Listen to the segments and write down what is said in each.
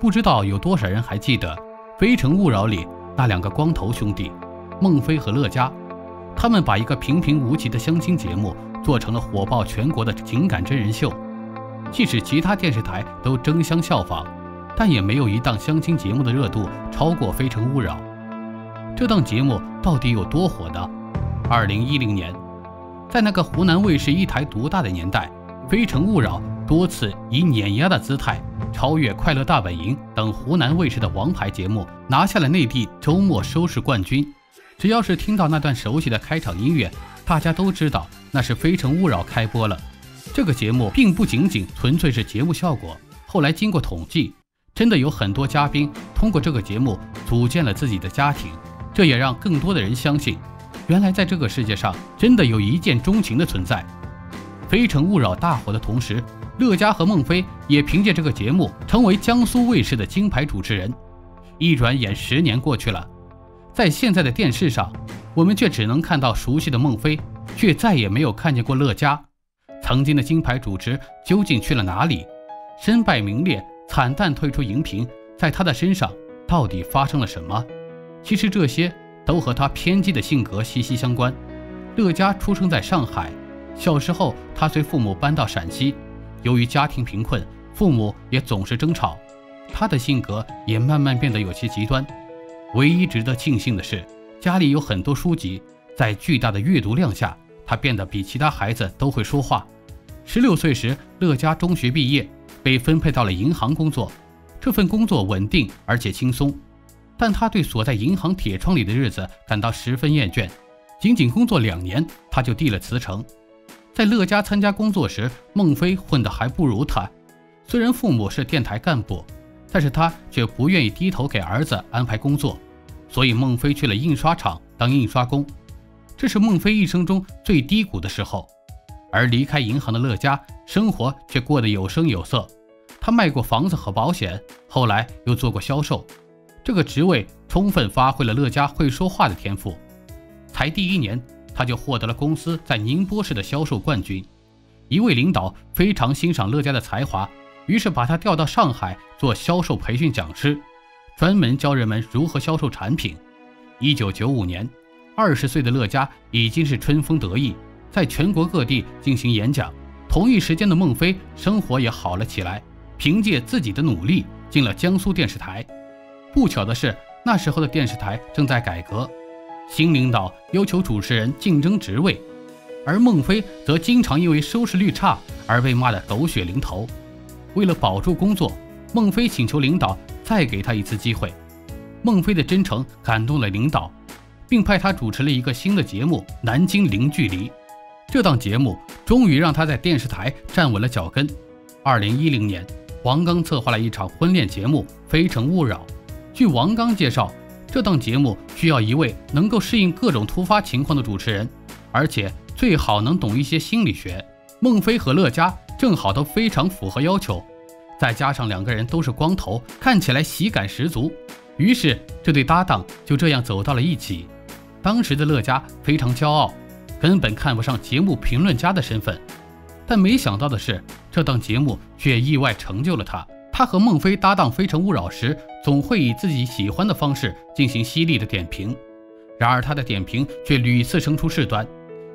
不知道有多少人还记得《非诚勿扰》里那两个光头兄弟，孟非和乐嘉。他们把一个平平无奇的相亲节目做成了火爆全国的情感真人秀。即使其他电视台都争相效仿，但也没有一档相亲节目的热度超过《非诚勿扰》。这档节目到底有多火呢？二零一零年，在那个湖南卫视一台独大的年代，《非诚勿扰》多次以碾压的姿态超越《快乐大本营》等湖南卫视的王牌节目，拿下了内地周末收视冠军。只要是听到那段熟悉的开场音乐，大家都知道那是《非诚勿扰》开播了。这个节目并不仅仅纯粹是节目效果，后来经过统计，真的有很多嘉宾通过这个节目组建了自己的家庭。这也让更多的人相信，原来在这个世界上真的有一见钟情的存在。《非诚勿扰》大火的同时，乐嘉和孟非也凭借这个节目成为江苏卫视的金牌主持人。一转眼十年过去了，在现在的电视上，我们却只能看到熟悉的孟非，却再也没有看见过乐嘉。曾经的金牌主持究竟去了哪里？身败名裂、惨淡退出荧屏，在他的身上到底发生了什么？其实这些都和他偏激的性格息息相关。乐嘉出生在上海，小时候他随父母搬到陕西，由于家庭贫困，父母也总是争吵，他的性格也慢慢变得有些极端。唯一值得庆幸的是，家里有很多书籍，在巨大的阅读量下，他变得比其他孩子都会说话。十六岁时，乐嘉中学毕业，被分配到了银行工作，这份工作稳定而且轻松。但他对锁在银行铁窗里的日子感到十分厌倦，仅仅工作两年，他就递了辞呈。在乐嘉参加工作时，孟非混得还不如他。虽然父母是电台干部，但是他却不愿意低头给儿子安排工作，所以孟非去了印刷厂当印刷工。这是孟非一生中最低谷的时候。而离开银行的乐嘉，生活却过得有声有色。他卖过房子和保险，后来又做过销售。这个职位充分发挥了乐嘉会说话的天赋，才第一年他就获得了公司在宁波市的销售冠军。一位领导非常欣赏乐嘉的才华，于是把他调到上海做销售培训讲师，专门教人们如何销售产品。一九九五年，二十岁的乐嘉已经是春风得意，在全国各地进行演讲。同一时间的孟非生活也好了起来，凭借自己的努力进了江苏电视台。不巧的是，那时候的电视台正在改革，新领导要求主持人竞争职位，而孟非则经常因为收视率差而被骂得狗血淋头。为了保住工作，孟非请求领导再给他一次机会。孟非的真诚感动了领导，并派他主持了一个新的节目《南京零距离》。这档节目终于让他在电视台站稳了脚跟。二零一零年，王刚策划了一场婚恋节目《非诚勿扰》。据王刚介绍，这档节目需要一位能够适应各种突发情况的主持人，而且最好能懂一些心理学。孟非和乐嘉正好都非常符合要求，再加上两个人都是光头，看起来喜感十足，于是这对搭档就这样走到了一起。当时的乐嘉非常骄傲，根本看不上节目评论家的身份，但没想到的是，这档节目却意外成就了他。他和孟非搭档《非诚勿扰》时，总会以自己喜欢的方式进行犀利的点评，然而他的点评却屡次生出事端。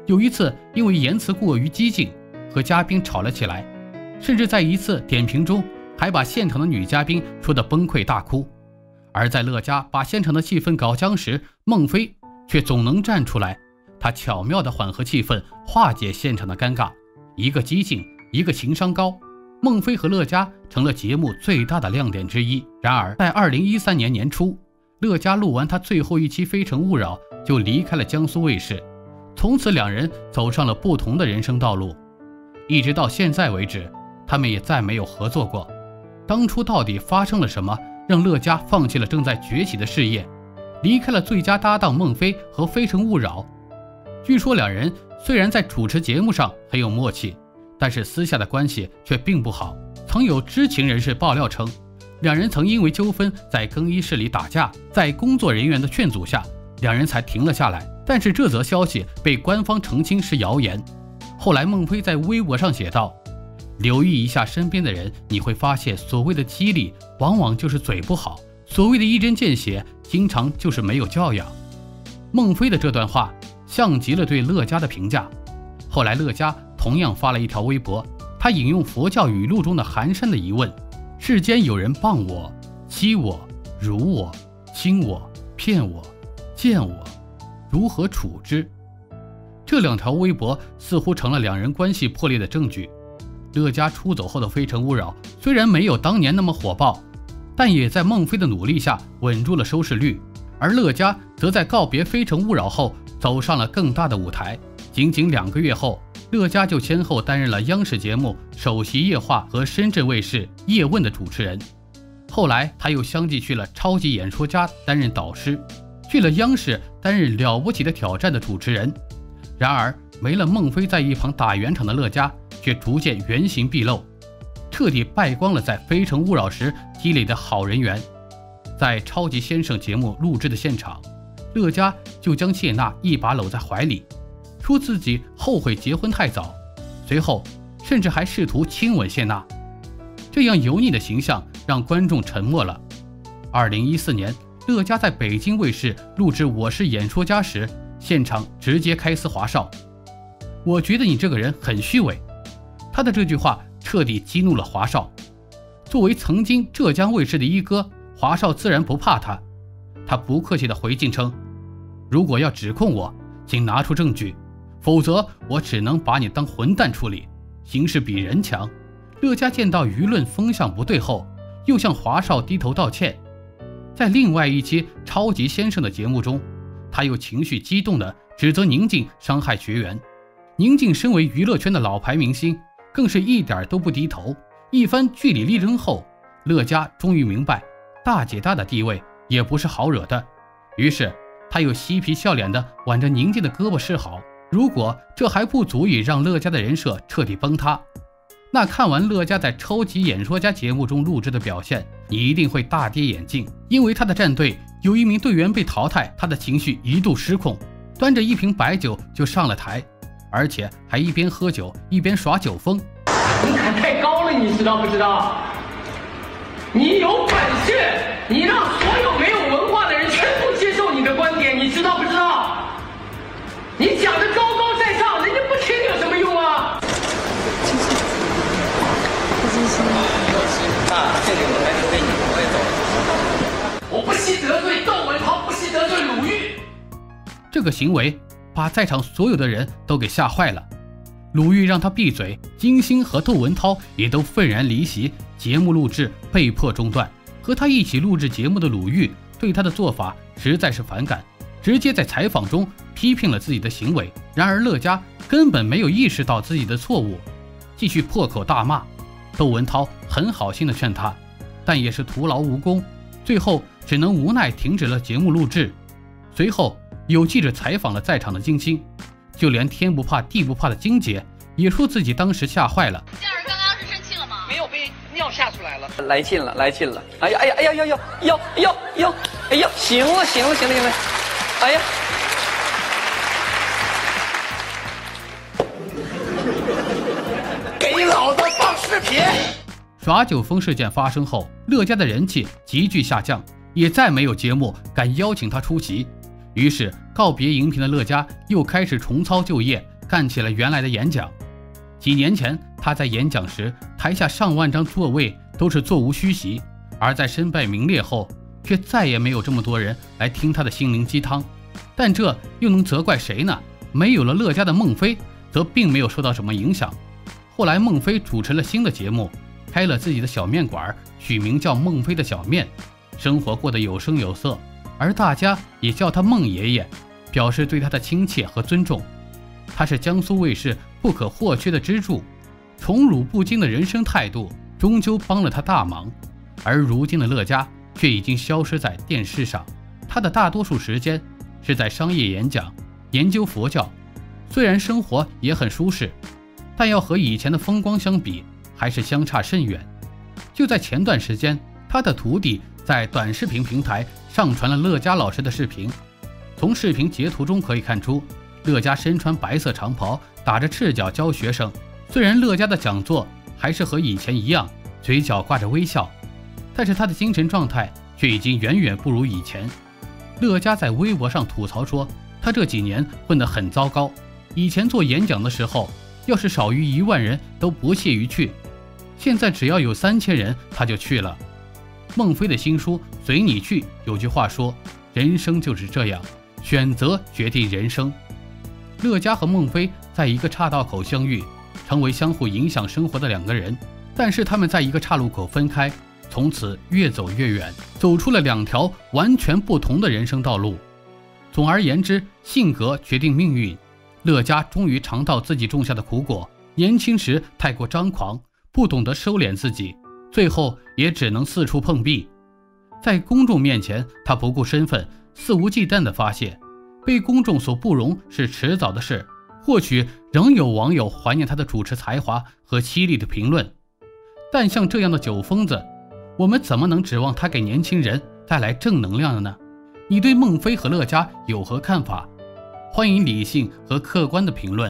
有一次，因为言辞过于激进，和嘉宾吵了起来，甚至在一次点评中还把现场的女嘉宾说得崩溃大哭。而在乐嘉把现场的气氛搞僵时，孟非却总能站出来，他巧妙地缓和气氛，化解现场的尴尬。一个激进，一个情商高。孟非和乐嘉成了节目最大的亮点之一。然而，在二零一三年年初，乐嘉录完他最后一期《非诚勿扰》，就离开了江苏卫视，从此两人走上了不同的人生道路。一直到现在为止，他们也再没有合作过。当初到底发生了什么，让乐嘉放弃了正在崛起的事业，离开了最佳搭档孟非和《非诚勿扰》？据说两人虽然在主持节目上很有默契。但是私下的关系却并不好。曾有知情人士爆料称，两人曾因为纠纷在更衣室里打架，在工作人员的劝阻下，两人才停了下来。但是这则消息被官方澄清是谣言。后来孟非在微博上写道：“留意一下身边的人，你会发现，所谓的激励，往往就是嘴不好；所谓的一针见血，经常就是没有教养。孟非的这段话，像极了对乐嘉的评价。后来，乐嘉同样发了一条微博，他引用佛教语录中的寒山的疑问：“世间有人谤我、欺我、辱我、轻我、骗我、见我，如何处之？”这两条微博似乎成了两人关系破裂的证据。乐嘉出走后的《非诚勿扰》虽然没有当年那么火爆，但也在孟非的努力下稳住了收视率。而乐嘉则在告别《非诚勿扰》后走上了更大的舞台。仅仅两个月后，乐嘉就先后担任了央视节目《首席夜话》和深圳卫视《叶问》的主持人。后来，他又相继去了《超级演说家》担任导师，去了央视担任《了不起的挑战》的主持人。然而，没了孟非在一旁打圆场的乐嘉。却逐渐原形毕露，彻底败光了在《非诚勿扰》时积累的好人缘。在《超级先生》节目录制的现场，乐嘉就将谢娜一把搂在怀里，说自己后悔结婚太早，随后甚至还试图亲吻谢娜。这样油腻的形象让观众沉默了。二零一四年，乐嘉在北京卫视录制《我是演说家》时，现场直接开撕华少：“我觉得你这个人很虚伪。”他的这句话彻底激怒了华少。作为曾经浙江卫视的一哥，华少自然不怕他。他不客气地回敬称：“如果要指控我，请拿出证据，否则我只能把你当混蛋处理。形势比人强。”乐嘉见到舆论风向不对后，又向华少低头道歉。在另外一期《超级先生》的节目中，他又情绪激动地指责宁静伤害学员。宁静身为娱乐圈的老牌明星。更是一点都不低头。一番据理力争后，乐嘉终于明白，大姐大的地位也不是好惹的。于是，他又嬉皮笑脸地挽着宁静的胳膊示好。如果这还不足以让乐嘉的人设彻底崩塌，那看完乐嘉在《超级演说家》节目中录制的表现，你一定会大跌眼镜。因为他的战队有一名队员被淘汰，他的情绪一度失控，端着一瓶白酒就上了台。而且还一边喝酒一边耍酒疯，门槛太高了，你知道不知道？你有本事，你让个行为。把在场所有的人都给吓坏了。鲁豫让他闭嘴，金星和窦文涛也都愤然离席，节目录制被迫中断。和他一起录制节目的鲁豫对他的做法实在是反感，直接在采访中批评了自己的行为。然而乐嘉根本没有意识到自己的错误，继续破口大骂。窦文涛很好心的劝他，但也是徒劳无功，最后只能无奈停止了节目录制。随后。有记者采访了在场的金星，就连天不怕地不怕的金姐也说自己当时吓坏了。金老师刚刚是生气了吗？没有，被尿吓出来了，来劲了，来劲了！哎呀，哎呀，哎呀，呀呀，哟哟哟，哎呀，行了，行了，行了，行了！哎呀，给老子放视频！耍酒疯事件发生后，乐嘉的人气急剧下降，也再没有节目敢邀请他出席。于是，告别荧屏的乐嘉又开始重操旧业，干起了原来的演讲。几年前，他在演讲时，台下上万张座位都是座无虚席；而在身败名裂后，却再也没有这么多人来听他的心灵鸡汤。但这又能责怪谁呢？没有了乐嘉的孟非，则并没有受到什么影响。后来，孟非主持了新的节目，开了自己的小面馆，取名叫“孟非的小面”，生活过得有声有色。而大家也叫他孟爷爷，表示对他的亲切和尊重。他是江苏卫视不可或缺的支柱，宠辱不惊的人生态度终究帮了他大忙。而如今的乐嘉却已经消失在电视上，他的大多数时间是在商业演讲、研究佛教。虽然生活也很舒适，但要和以前的风光相比，还是相差甚远。就在前段时间，他的徒弟在短视频平台。上传了乐嘉老师的视频，从视频截图中可以看出，乐嘉身穿白色长袍，打着赤脚教学生。虽然乐嘉的讲座还是和以前一样，嘴角挂着微笑，但是他的精神状态却已经远远不如以前。乐嘉在微博上吐槽说，他这几年混得很糟糕，以前做演讲的时候，要是少于一万人都不屑于去，现在只要有三千人他就去了。孟非的新书《随你去》有句话说：“人生就是这样，选择决定人生。”乐嘉和孟非在一个岔道口相遇，成为相互影响生活的两个人。但是他们在一个岔路口分开，从此越走越远，走出了两条完全不同的人生道路。总而言之，性格决定命运。乐嘉终于尝到自己种下的苦果，年轻时太过张狂，不懂得收敛自己。最后也只能四处碰壁，在公众面前，他不顾身份，肆无忌惮地发泄，被公众所不容是迟早的事。或许仍有网友怀念他的主持才华和犀利的评论，但像这样的酒疯子，我们怎么能指望他给年轻人带来正能量的呢？你对孟非和乐嘉有何看法？欢迎理性和客观的评论。